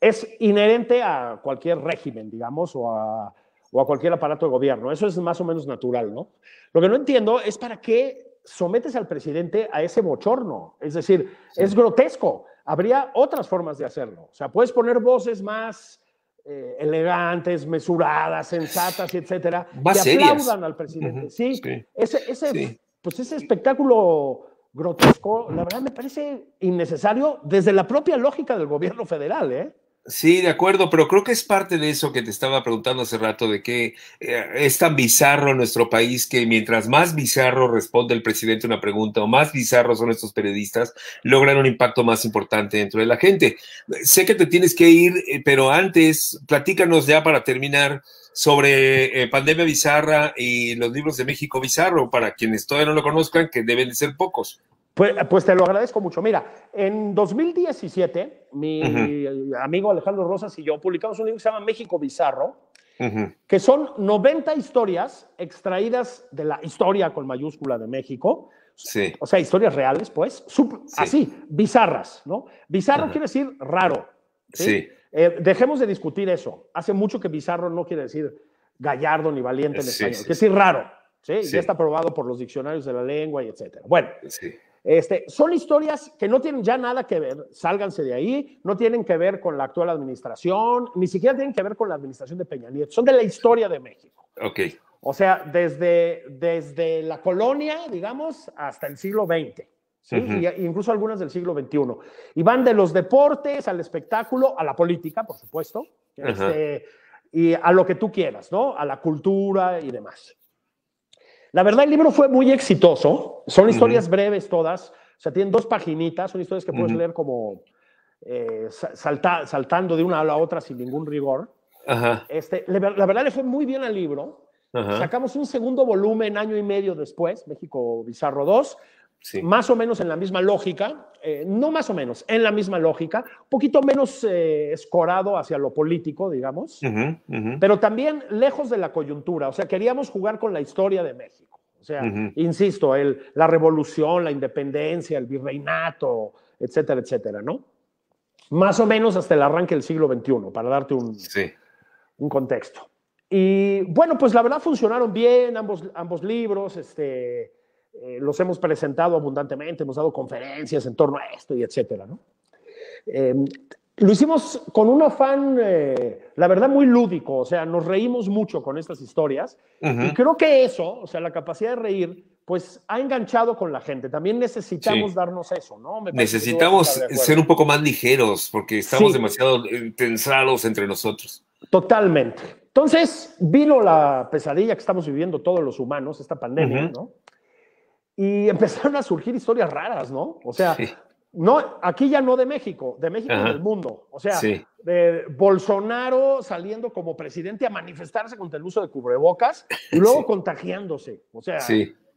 es inherente a cualquier régimen, digamos, o a, o a cualquier aparato de gobierno. Eso es más o menos natural, ¿no? Lo que no entiendo es para qué sometes al presidente a ese bochorno. Es decir, es grotesco. Habría otras formas de hacerlo. O sea, puedes poner voces más eh, elegantes, mesuradas, sensatas, etcétera, Más que serias. aplaudan al presidente. Sí, sí. ese, ese, Sí. pues ese espectáculo grotesco, la verdad me parece innecesario desde la propia lógica del gobierno federal, ¿eh? Sí, de acuerdo, pero creo que es parte de eso que te estaba preguntando hace rato, de que eh, es tan bizarro nuestro país que mientras más bizarro responde el presidente una pregunta o más bizarros son estos periodistas, logran un impacto más importante dentro de la gente. Sé que te tienes que ir, eh, pero antes, platícanos ya para terminar sobre eh, Pandemia Bizarra y los libros de México Bizarro, para quienes todavía no lo conozcan, que deben de ser pocos. Pues, pues te lo agradezco mucho. Mira, en 2017, mi amigo Alejandro Rosas y yo publicamos un libro que se llama México Bizarro, que son 90 historias extraídas de la historia con mayúscula de México, Sí, o sea, historias reales, pues, Sí. así, bizarras, ¿no? Bizarro quiere decir raro. ¿sí? sí, Eh, dejemos de discutir eso. Hace mucho que bizarro no quiere decir gallardo ni valiente en español, sí, quiere decir raro. ¿sí? Sí. Ya está probado por los diccionarios de la lengua y etcétera. Bueno, sí. Este, son historias que no tienen ya nada que ver, sálganse de ahí, no tienen que ver con la actual administración, ni siquiera tienen que ver con la administración de Peña Nieto, son de la historia de México. Ok, O sea, desde, desde la colonia, digamos, hasta el siglo XX. ¿sí? Ujú. Y- incluso algunas del siglo XXI. Y van de los deportes al espectáculo, a la política, por supuesto, Ajá. este, y a lo que tú quieras, ¿no? A la cultura y demás. La verdad, el libro fue muy exitoso. Son historias breves todas. O sea, tienen dos paginitas. Son historias que puedes Ujú. leer como eh, sa- salta- saltando de una a la otra sin ningún rigor. ajá, Este, la verdad le fue muy bien al libro. Ajá. Sacamos un segundo volumen año y medio después, México Bizarro 2, Sí. más o menos en la misma lógica, eh, no más o menos, en la misma lógica, un poquito menos eh, escorado hacia lo político, digamos, pero también lejos de la coyuntura, o sea, queríamos jugar con la historia de México. O sea, insisto, el, la revolución, la independencia, el virreinato, etcétera, etcétera, ¿no? Más o menos hasta el arranque del siglo XXI, para darte un, Sí. un contexto. Y bueno, pues la verdad funcionaron bien ambos, ambos libros, este, eh, los hemos presentado abundantemente, hemos dado conferencias en torno a esto y etcétera, ¿no? Eh, lo hicimos con un afán, eh, la verdad, muy lúdico, o sea, nos reímos mucho con estas historias Ujú. y creo que eso, o sea, la capacidad de reír, pues ha enganchado con la gente. También necesitamos Sí. darnos eso, ¿no? Me Necesitamos ser un poco más ligeros porque estamos Sí. demasiado eh, tensados entre nosotros. Totalmente. Entonces vino la pesadilla que estamos viviendo todos los humanos, esta pandemia, Ujú. ¿no? Y *laughs* empezaron a surgir historias raras, ¿no? O sea, Sí. no, aquí ya no de México, de México y Ajá. del mundo. O sea, Sí. de Bolsonaro saliendo como presidente a manifestarse contra el uso de cubrebocas y *laughs* luego Sí. contagiándose. O sea.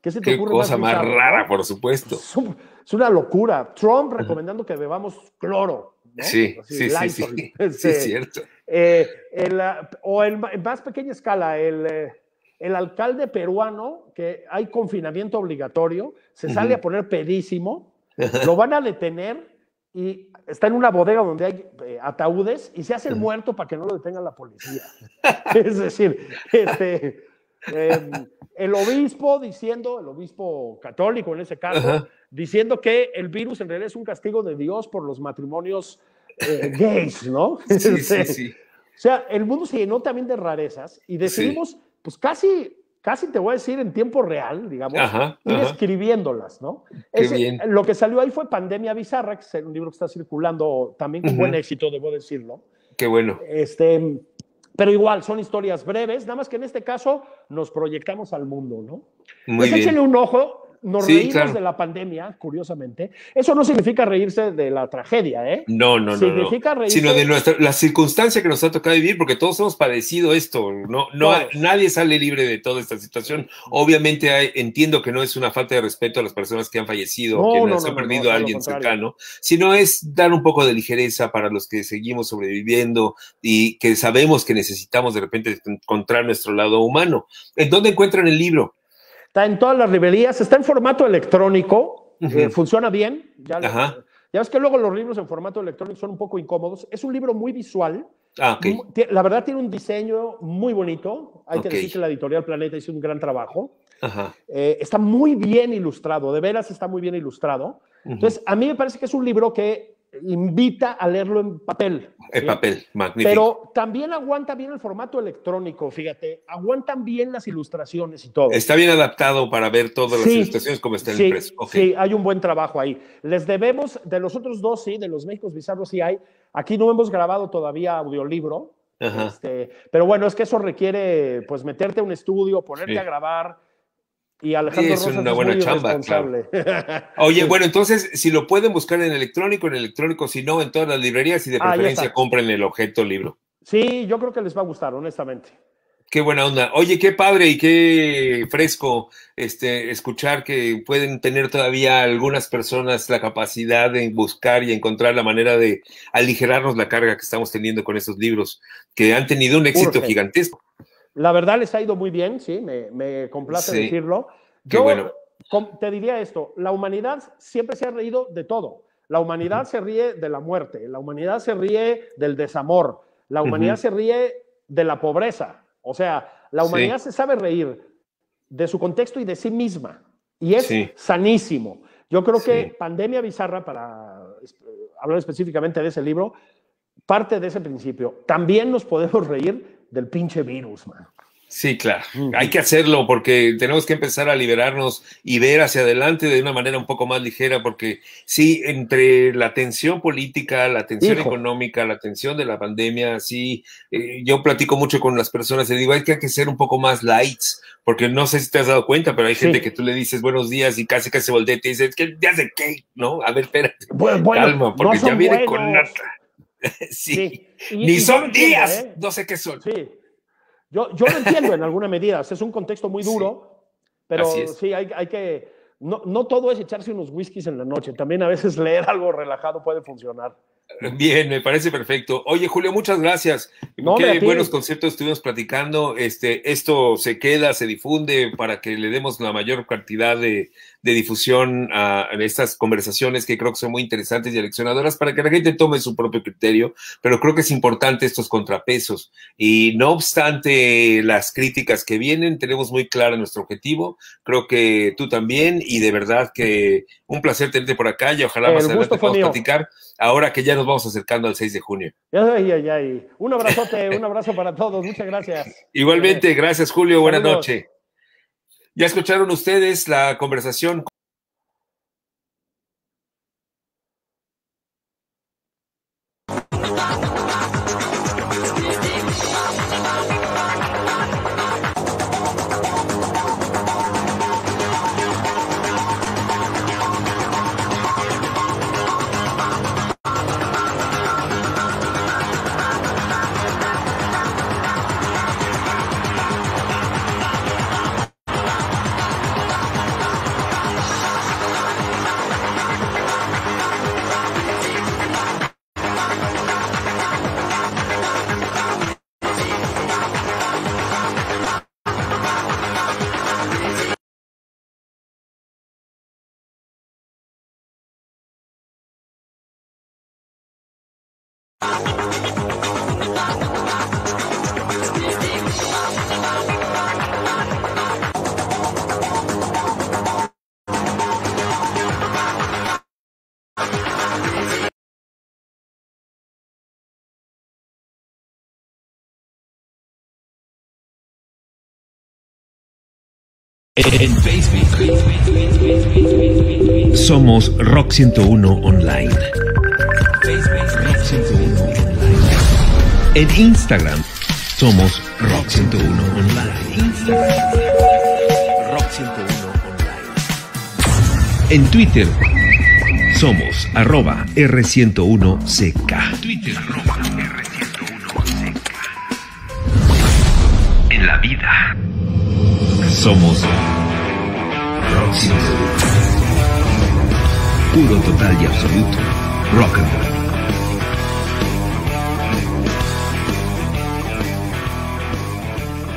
¿qué se te Qué ocurre cosa más rara, por supuesto. Es, un- es una locura. Trump recomendando que bebamos cloro. ¿no? Sí, Así, sí, sí, sí. *laughs* Este, cierto. eh, el, o en más pequeña escala, el, eh, el alcalde peruano, que hay confinamiento obligatorio, se sale a poner pedísimo, *laughs* lo van a detener y está en una bodega donde hay eh, ataúdes y se hace el muerto para que no lo detenga la policía. *laughs* es decir, este, eh, el obispo diciendo, el obispo católico en ese caso, diciendo que el virus en realidad es un castigo de Dios por los matrimonios eh, gays, ¿no? *laughs* Sí, sí, sí. o sea, el mundo se llenó también de rarezas y decidimos, pues casi, casi te voy a decir en tiempo real, digamos, Ajá, ir ajá. escribiéndolas, ¿no? Qué Ese- bien. Lo que salió ahí fue Pandemia Bizarra, que es un libro que está circulando también con buen éxito, debo decirlo. Qué bueno. Este, pero igual, son historias breves, nada más que en este caso nos proyectamos al mundo, ¿no? Muy pues bien. échenle un ojo. Nos Sí, reímos claro. de la pandemia, curiosamente. Eso no significa reírse de la tragedia, ¿eh? No, no, no, no. Significa reírse- Sino de nuestra, la circunstancia que nos ha tocado vivir, porque todos hemos padecido esto. No, no, nadie sale libre de toda esta situación. Obviamente hay- entiendo que no es una falta de respeto a las personas que han fallecido No, que no, nos no, han no, perdido no, a alguien cercano, sino es dar un poco de ligereza para los que seguimos sobreviviendo y que sabemos que necesitamos de repente encontrar nuestro lado humano. ¿En dónde encuentran el libro? Está en todas las librerías, está en formato electrónico, Ujú. eh, funciona bien. Ya, ya ves que luego los libros en formato electrónico son un poco incómodos. Es un libro muy visual. Ah, ok. mu- tie- La verdad tiene un diseño muy bonito. Hay que Ok. decir que la editorial Planeta hizo un gran trabajo. Ajá. Eh, está muy bien ilustrado, de veras está muy bien ilustrado. Ujú. Entonces, a mí me parece que es un libro que invita a leerlo en papel. El ¿sí? papel, magnífico. Pero también aguanta bien el formato electrónico, fíjate. Aguantan bien las ilustraciones y todo. Está bien adaptado para ver todas las Sí, ilustraciones como está en sí, el impreso. Sí, hay un buen trabajo ahí. Les debemos, de los otros dos, sí, de los Méxicos Bizarros sí hay. Aquí no hemos grabado todavía audiolibro. Ajá. Este, pero bueno, es que eso requiere, pues, meterte a un estudio, ponerte a grabar. Y Alejandro es Rosas una es buena muy chamba, irresponsable. *laughs* Oye, bueno, entonces, si lo pueden buscar en electrónico, en electrónico, si no, en todas las librerías y de preferencia compren el objeto libro. Sí, yo creo que les va a gustar, honestamente. Qué buena onda. Oye, qué padre y qué fresco este, escuchar que pueden tener todavía algunas personas la capacidad de buscar y encontrar la manera de aligerarnos la carga que estamos teniendo con esos libros, que han tenido un éxito Urge. gigantesco. La verdad les ha ido muy bien, sí, me, me complace Sí. decirlo. Yo bueno. te diría esto, la humanidad siempre se ha reído de todo. La humanidad se ríe de la muerte, la humanidad se ríe del desamor, la humanidad se ríe de la pobreza. O sea, la Sí. humanidad se sabe reír de su contexto y de sí misma. Y es Sí. sanísimo. Yo creo que. Pandemia Bizarra, para hablar específicamente de ese libro, parte de ese principio. También nos podemos reír del pinche virus, man. Sí, claro. Hay que hacerlo porque tenemos que empezar a liberarnos y ver hacia adelante de una manera un poco más ligera, porque sí, entre la tensión política, la tensión Hijo. económica, la tensión de la pandemia, sí, eh, yo platico mucho con las personas y digo, hay que, hay que ser un poco más lights, porque no sé si te has dado cuenta, pero hay Sí. gente que tú le dices buenos días y casi casi se voltea y te dice, ¿qué de qué? ¿No? A ver, espérate, Bu- Bueno, calma, porque no ya viene con buenos. *laughs* sí. Sí. Y- Ni y son entiendo, días, ¿eh? no sé qué son. Sí. Yo, yo lo entiendo en alguna medida, es un contexto muy duro, pero sí, hay, hay que, no, no todo es echarse unos whiskies en la noche, también a veces *laughs* leer algo relajado puede funcionar. Bien, me parece perfecto. Oye, Julio, muchas gracias. Qué buenos conceptos estuvimos platicando. Este, esto se queda, se difunde para que le demos la mayor cantidad de, de difusión a, estas conversaciones que creo que son muy interesantes y eleccionadoras para que la gente tome su propio criterio, pero creo que es importante estos contrapesos. Y no obstante las críticas que vienen, tenemos muy claro nuestro objetivo. Creo que tú también y de verdad que un placer tenerte por acá y ojalá más adelante podamos platicar ahora que ya nos vamos acercando al 6 de junio. Un abrazote, un abrazo para todos. Muchas gracias. *laughs* Igualmente, gracias Julio. Buenas noches. Ya escucharon ustedes la conversación En Facebook somos Rock 101 Online. Rock 101 Online. En Instagram somos Rock 101 Online. Rock 101 Online. En Twitter somos arroba R101CK. Twitter arroba R101CK. En la vida somos Rock Puro, total y absoluto. Rock and roll.